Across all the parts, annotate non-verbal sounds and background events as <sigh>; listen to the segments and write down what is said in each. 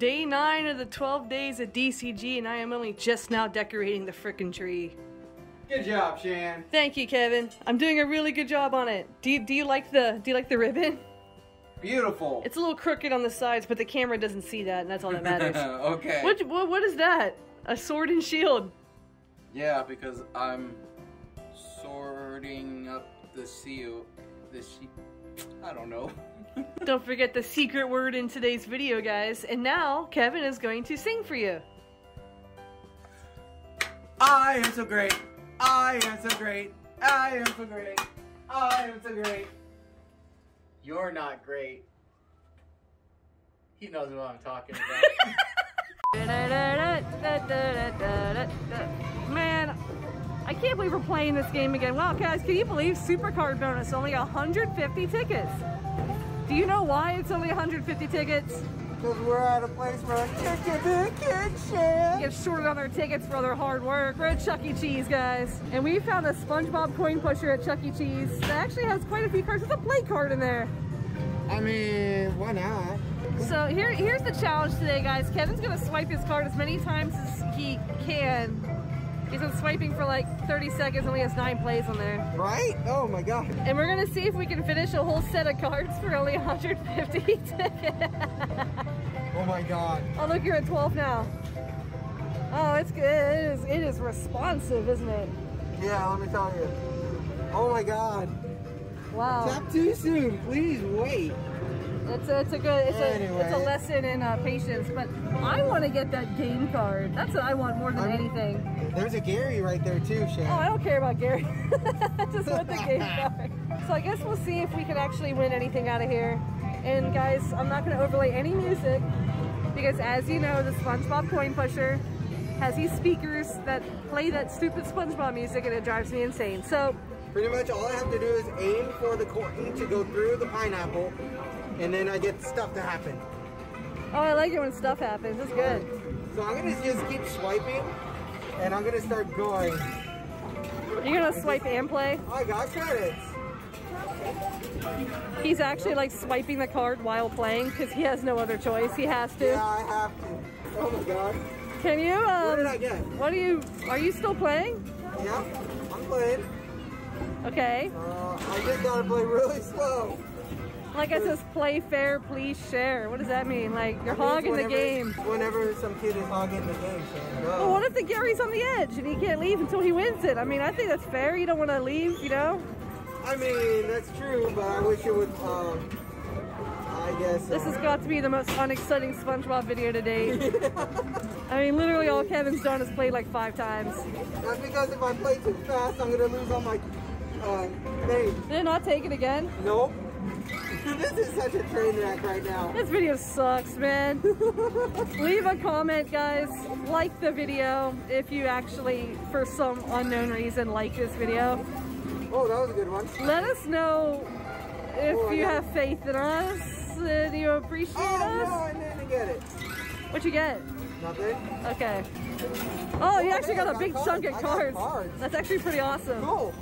day nine of the 12 days at DCG, and I am only just now decorating the frickin' tree. Good job, Shan. Thank you, Kevin. I'm doing a really good job on it. Do you, do you like the do you like the ribbon? Beautiful. It's a little crooked on the sides, but the camera doesn't see that, and that's all that matters. <laughs> okay. what, what what is that? A sword and shield. Yeah, because I'm sorting up the seal. The. I don't know. <laughs> Don't forget the secret word in today's video, guys. And now Kevin is going to sing for you. I am so great. I am so great. I am so great. I am so great. You're not great. He knows what I'm talking about. <laughs> Man, I can't believe we're playing this game again. Wow, guys, can you believe Supercard bonus only 150 tickets? Do you know why it's only 150 tickets? Because we're at a place where ticket the kid share. Get short on their tickets for their hard work. We're at Chuck E. Cheese, guys. And we found a SpongeBob coin pusher at Chuck E. Cheese that actually has quite a few cards. There's a play card in there. I mean, why not? So here, here's the challenge today, guys. Kevin's gonna swipe his card as many times as he can. He's been swiping for like 30 seconds, only has nine plays on there. Right? Oh my god. And we're gonna see if we can finish a whole set of cards for only 150 tickets. Oh my god. oh, look, you're at 12 now. Oh, it's good. It is, it is responsive, isn't it? Yeah, let me tell you. Oh my god. Wow. Tap too soon. Please wait. It's a, it's a good, it's a, it's a lesson in uh, patience. But I want to get that game card. That's what I want more than I'm- anything. There's a Gary right there too, Shan. Oh, I don't care about Gary. <laughs> Just want the game card. So I guess we'll see if we can actually win anything out of here. And guys, I'm not going to overlay any music because as you know, the SpongeBob coin pusher has these speakers that play that stupid SpongeBob music and it drives me insane. So Pretty much all I have to do is aim for the coin to go through the pineapple, and then I get stuff to happen. Oh, I like it when stuff happens. It's good. So I'm gonna just keep swiping, and I'm gonna start going. You're gonna swipe and play. I got credits. He's actually like swiping the card while playing because he has no other choice. He has to. Yeah, I have to. Oh my god. Can you? What did I Um, get? what are you? Are you still playing? Yeah, I'm playing. Okay. Uh, I just gotta play really slow. Like it says, play fair, please share. What does that mean? Like you're hogging the game. Whenever some kid is hogging the game, go. Well, what if the Gary's on the edge and he can't leave until he wins it? I mean, I think that's fair. You don't want to leave, you know? I mean, that's true, but I wish it would, um, I guess. This um, has got to be the most unexciting SpongeBob video to date. <laughs> I mean, literally all Kevin's done is played like five times. That's because if I play too fast, I'm gonna lose all my uh, things. Did it not take it again? Nope. This is such a train wreck right now. This video sucks, man. <laughs> Leave a comment, guys. Like the video if you actually, for some unknown reason, like this video. Oh, that was a good one. Let us know if Oh, you got have faith in us and you appreciate Oh us. no, I didn't get it. What you get? Nothing. Okay. Oh, you Oh, actually got a got big cards. chunk of cards. cards. That's actually pretty awesome. Cool.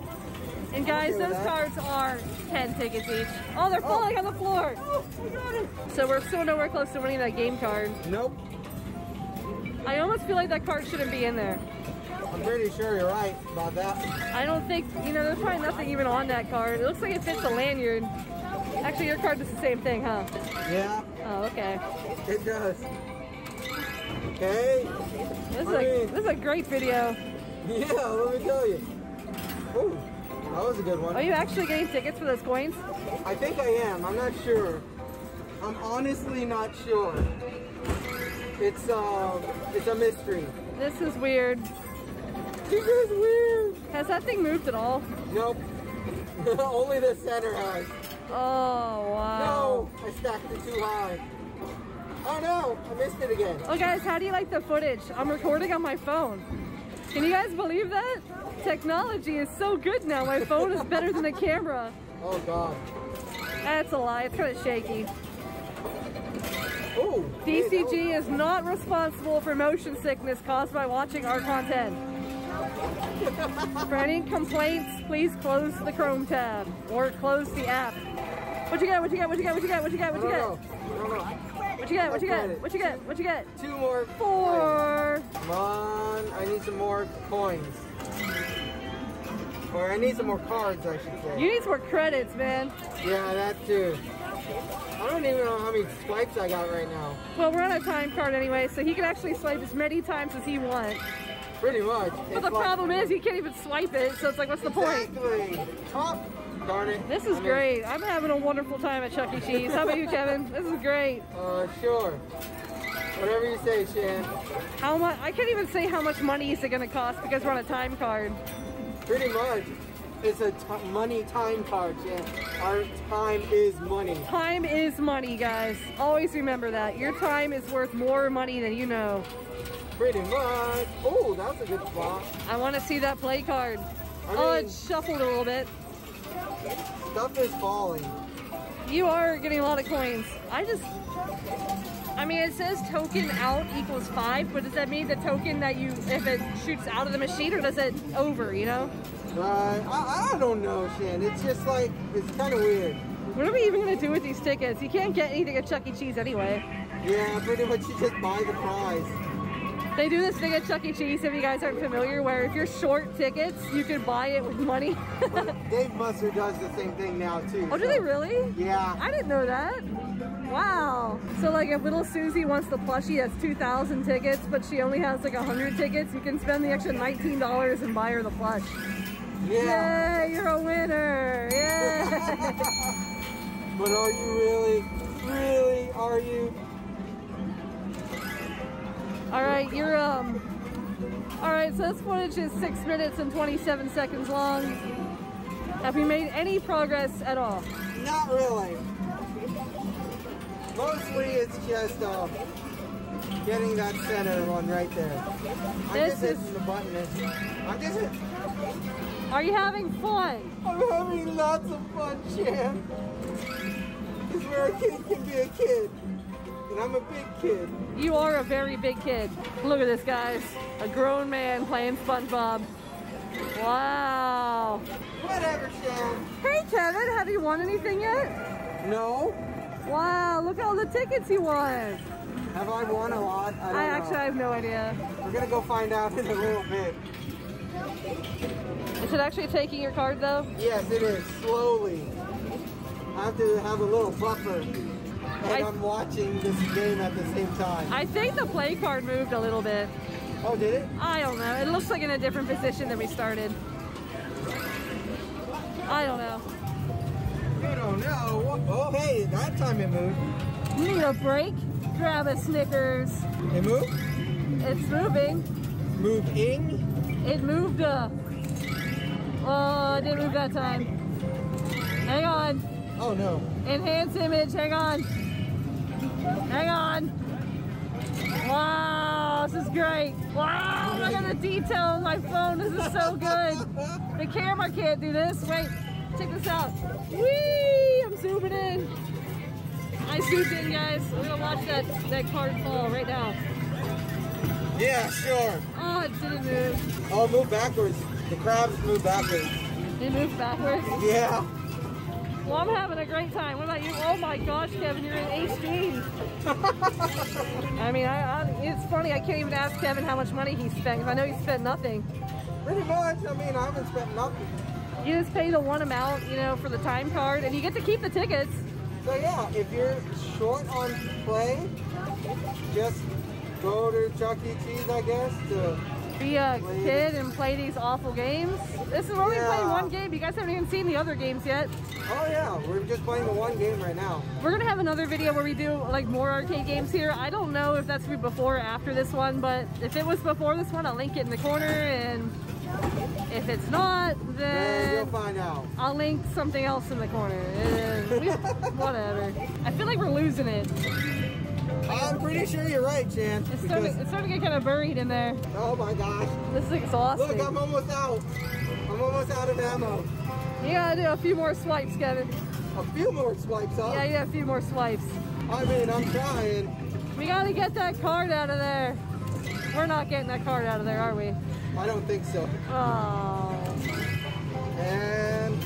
And guys, those cards are 10 tickets each. Oh, they're oh. falling on the floor. Oh, I got it. So we're still nowhere close to winning that game card. Nope. I almost feel like that card shouldn't be in there. I'm pretty sure you're right about that. I don't think, you know, there's probably nothing even on that card. It looks like it fits a lanyard. Actually, your card does the same thing, huh? Yeah, Oh, okay. it does. Okay. This is, a, this is a great video. Yeah, let me tell you. Oh, that was a good one. Are you actually getting tickets for those coins? I think I am. I'm not sure. I'm honestly not sure. It's uh, it's a mystery. This is weird. This is weird. Has that thing moved at all? Nope. <laughs> Only the center has. Oh, wow. No, I stacked it too high. Oh no, I missed it again. Oh, guys, how do you like the footage? I'm recording on my phone. Can you guys believe that? Technology is so good now. My phone is better than the camera. Oh god. That's a lie. It's kind of shaky. Oh. hey, was- DCG is not responsible for motion sickness caused by watching our content. For any complaints, please close the Chrome tab or close the app. What you got? What you got? What you got? What you got? What you got? What you got? know. I don't. What What you got? What you got? What you get? What you get? Two more. Four. Come on. I need some more coins. Or I need some more cards, I should say. You need some more credits, man. Yeah, that too. I don't even know how many swipes I got right now. Well, we're on a time card anyway, so he can actually swipe as many times as he wants. Pretty much. But the problem is he can't even swipe it, so it's like, what's the point? Exactly. Oh, darn it. This is I mean, great. I'm having a wonderful time at Chuck E. Cheese. How about you, Kevin? This is great. Uh, sure. Whatever you say, Shan. How much? I can't even say how much money is it going to cost because we're on a time card. Pretty much. It's a t- money time card, Shan. Our time is money. Time is money, guys. Always remember that. Your time is worth more money than you know. Pretty much. Oh, that's a good spot. I want to see that play card. I oh, it shuffled a little bit. Stuff is falling. You are getting a lot of coins. I just, I mean, it says token out equals five, but does that mean the token that you, if it shoots out of the machine, or does it over? You know? Right. I, I don't know, Shan. It's just like, it's kind of weird. What are we even gonna do with these tickets? You can't get anything at Chuck E. Cheese anyway. Yeah, pretty much you just buy the prize. They do this thing at Chuck E. Cheese, if you guys aren't familiar, where if you're short tickets, you can buy it with money. Dave Buster does the same thing now, too. oh, do they really? Yeah. I didn't know that. Wow. So like if little Susie wants the plushie that's 2,000 tickets, but she only has like 100 tickets, you can spend the extra $19 and buy her the plush. Yeah. Yay, you're a winner. <laughs> Yay. But are you really? Really? Are you? all right, you're, um, all right, so this footage is six minutes and 27 seconds long. Have we made any progress at all? Not really. Mostly it's just uh, getting that center one right there. I'm This just is- the button. I'm just Are you having fun? I'm having lots of fun, Shan. This is where a kid can be a kid. And I'm a big kid. You are a very big kid. Look at this, guys. A grown man playing SpongeBob. Wow. Whatever, Shan. Hey, Kevin, have you won anything yet? No? Wow, look at all the tickets you won. Have I won a lot? I don't I know. actually I have no idea. We're gonna go find out in a little bit. Is it actually taking your card though? Yes, it is. Slowly. I have to have a little buffer. And I- I'm watching this game at the same time. I think the play card moved a little bit. Oh, did it? I don't know. It looks like in a different position than we started. I don't know. You. Oh, hey, that time it moved. You need a break? Grab a Snickers. It moved? It's moving. Moving? It moved up. Oh, it didn't move that time. Hang on. Oh, no. Enhance image. Hang on. Hang on. Wow, this is great. Wow, look at the detail on my phone. This is so good. The camera can't do this. Wait, check this out. Whee! Zooming in. I zoomed in, guys. We're gonna watch that, that card fall right now. Yeah, sure. Oh, it didn't move. Oh, move backwards. The crabs move backwards. They moved backwards. Yeah. Well, I'm having a great time. What about you? Oh my gosh, Kevin, you're in HD. <laughs> I mean, I, I, it's funny. I can't even ask Kevin how much money he spent because I know he spent nothing. Pretty much. I mean, I haven't spent nothing. You just pay the one amount, you know, for the time card, and you get to keep the tickets. So, yeah, if you're short on play, just go to Chuck E. Cheese, I guess, to Be a kid and play these awful games. This is we're only Yeah. playing one game. You guys haven't even seen the other games yet. Oh yeah, we're just playing the one game right now. We're gonna have another video where we do like more arcade games here. I don't know if that's before or after this one, but if it was before this one, I'll link it in the corner. And if it's not, Then you'll find out. I'll link something else in the corner. Uh, we- <laughs> whatever. I feel like we're losing it. I'm pretty sure you're right, Shan. It's starting, it's starting to get kind of buried in there. oh my gosh. This is exhausting. Look, I'm almost out. I'm almost out of ammo. You gotta do a few more swipes, Kevin. A few more swipes, huh? Yeah, yeah, a few more swipes. I mean, I'm trying. We gotta get that card out of there. We're not getting that card out of there, are we? I don't think so. Oh. And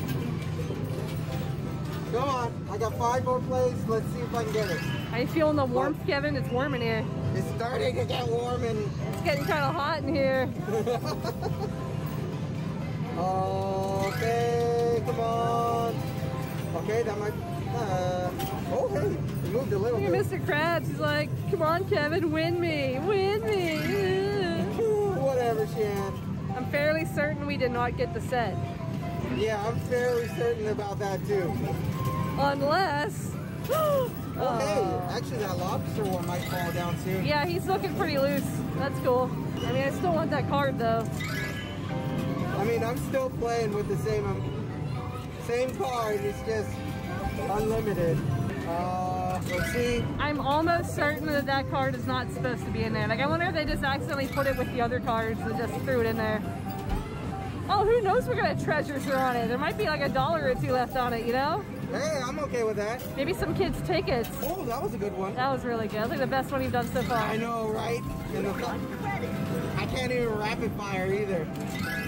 Come on. I got five more plays. Let's see if I can get it. Are you feeling the warmth, Kevin? It's warm in here. It's starting to get warm and It's getting kind of hot in here. <laughs> okay, come on. Okay, that might. Uh, oh, hey, it moved a little Look at bit. Mr. Krabs. He's like, come on, Kevin, win me, win me. I'm fairly certain we did not get the set. Yeah, I'm fairly certain about that too. Unless... <gasps> Oh, Oh. hey, actually, that lobster one might fall down soon. Yeah, he's looking pretty loose. That's cool. I mean, I still want that card, though. I mean, I'm still playing with the same um, same card. It's just unlimited. Uh, let's see. I'm almost certain that that card is not supposed to be in there. Like, I wonder if they just accidentally put it with the other cards and just threw it in there. Oh, who knows what kind of treasures are on it? There might be like a dollar or two left on it, you know? Hey, I'm okay with that. Maybe some kids' tickets. Oh, that was a good one. That was really good. That's like the best one you've done so far. I know, right? And the, I can't even rapid fire either.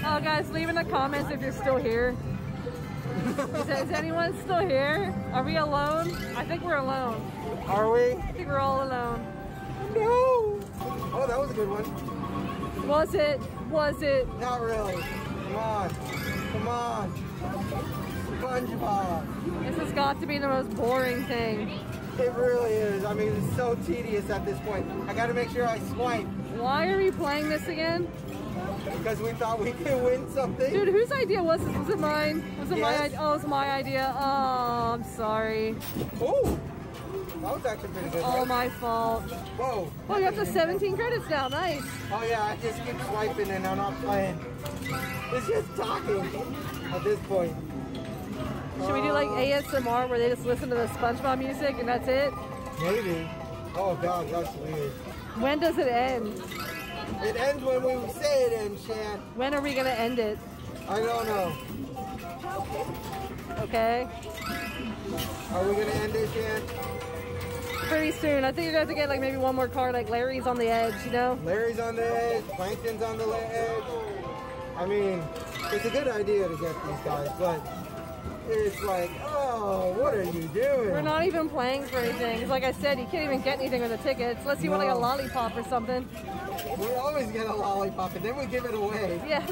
Oh, guys, leave in the comments if you're still here. Is, is anyone still here? Are we alone? I think we're alone. Are we? I think we're all alone. No. Oh, that was a good one. Was it? Was it? Not really. Come on. Come on. SpongeBob. This has got to be the most boring thing. It really is. I mean, it's so tedious at this point. I got to make sure I swipe Why are we playing this again? Because we thought we could win something. Dude, whose idea was this? Was it mine? Was it my idea? Oh, it was my idea. Oh, I'm sorry. Oh, that was actually pretty good. All right? my fault. Whoa. Oh, you have the 17 credits now. Nice. Oh yeah, I just keep swiping and I'm not playing. It's just talking at this point. Should we do like Uh, ASMR where they just listen to the SpongeBob music and that's it? Maybe. Oh god, that's weird. When does it end? It ends when we say it ends, Shan. When are we gonna end it? I don't know. Okay. Are we gonna end it, Shan? Pretty soon. I think you're gonna have to get like maybe one more card like Larry's on the edge, you know? Larry's on the edge, Plankton's on the edge. I mean, it's a good idea to get these guys, but it's like, oh, what are you doing? We're not even playing for anything. 'Cause like I said, you can't even get anything with the tickets. Unless you want like a lollipop or something. We always get a lollipop and then we give it away. Yeah,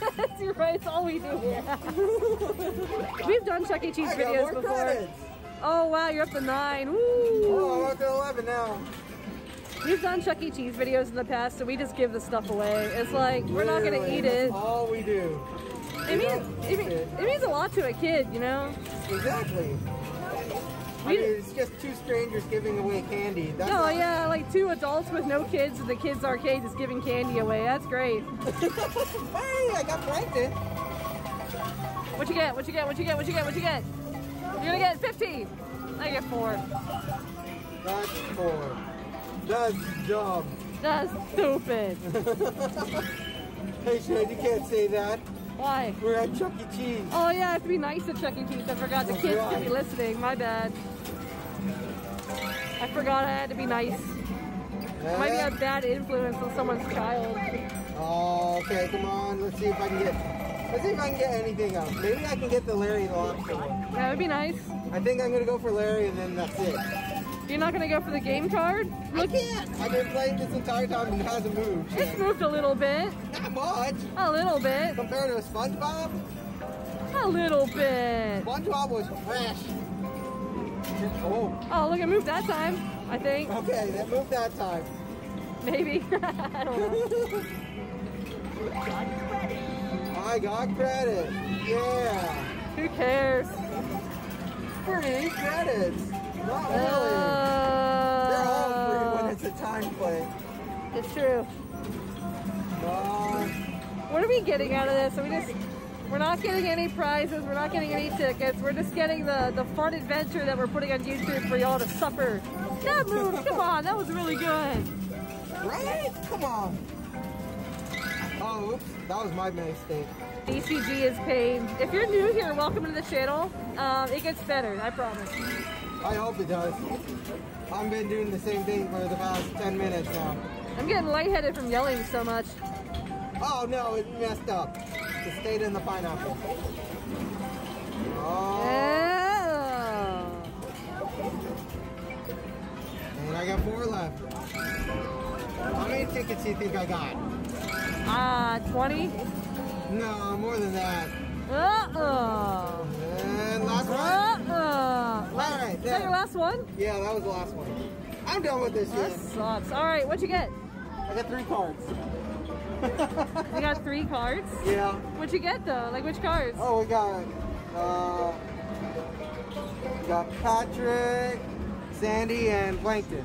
<laughs> you're right. It's all we do here. <laughs> We've done Chuck E. Cheese I videos before. credits. Oh wow, you're up to nine. Oh, I'm up to 11 now. We've done Chuck E. Cheese videos in the past, so we just give the stuff away. It's like we're not gonna eat it. all we do. It means it, mean- it. means a lot to a kid, you know. Exactly. I mean, it's just two strangers giving away candy. That's Oh not- yeah, like two adults with no kids at the kids arcade just giving candy away. That's great. <laughs> hey, I got Plankton. What you get? What you get? What you get? What you get? What you get? You're gonna get 50. I get four. That's four. That's dumb. That's stupid. <laughs> Hey, Shane, you can't say that. Why? We're at Chuck E. Cheese. Oh yeah, I have to be nice to Chuck E. Cheese. I forgot the That's kids could be listening. My bad. I forgot I had to be nice. It might be a bad influence on someone's child. Oh, okay, come on. Let's see if I can get. Let's see if I can get anything else. Maybe I can get the Larry Lobster one. That would be nice. I think I'm gonna go for Larry, and then that's it. You're not gonna go for the game card? I can't. I've been playing this entire time and it hasn't moved. It's moved a little bit. Not much A little bit. compared to a SpongeBob. A little bit. SpongeBob was fresh. Oh, Oh, look, it moved that time. I think. okay, that moved that time. Maybe. <laughs> I don't know. I got credit. Yeah. Who cares? Free credits. Not really. They're all free when Uh, it's a time play. it's true. Uh, What are we getting out of this? Are we just we're not getting any prizes, we're not getting any tickets, we're just getting the, the fun adventure that we're putting on YouTube for y'all to suffer. That move, come on, that was really good. right? Come on. Oh, oops. That was my mistake. DCG is pain. If you're new here, welcome to the channel. Um, it gets better, I promise. I hope it does. I've been doing the same thing for the past 10 minutes now. I'm getting lightheaded from yelling so much. Oh no, it messed up. It stayed in the pineapple. Oh. And I got four left. How many tickets do you think I got? Uh, 20? No, more than that. Uh-oh. And last one? Uh-oh. All right. Is that your last one? Yeah, that was the last one. I'm done with this That sucks. All right, what'd you get? I got three cards. <laughs> You got three cards? yeah. What'd you get though? Like which cards? Oh, we got, uh, we got Patrick, Sandy, and Plankton.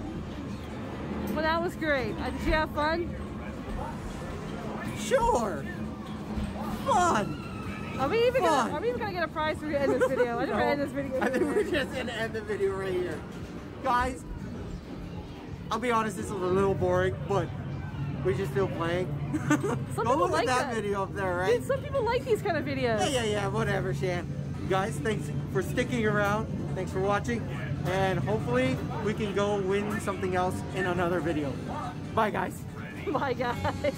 Well, that was great. Uh, did you have fun? Sure. Fun. Are we even Fun. gonna, are we even gonna get a prize for ending this video? I think we're No, end this video. I think we're just gonna end the video right here. Guys, I'll be honest, this is a little boring, but we're just still playing. <laughs> Some Go people look like at that, that. video up there, right? Dude, some people like these kind of videos. Yeah, yeah, yeah, whatever, Shan. Guys, thanks for sticking around. Thanks for watching. And hopefully we can go win something else in another video. Bye, guys. <laughs> Bye, guys.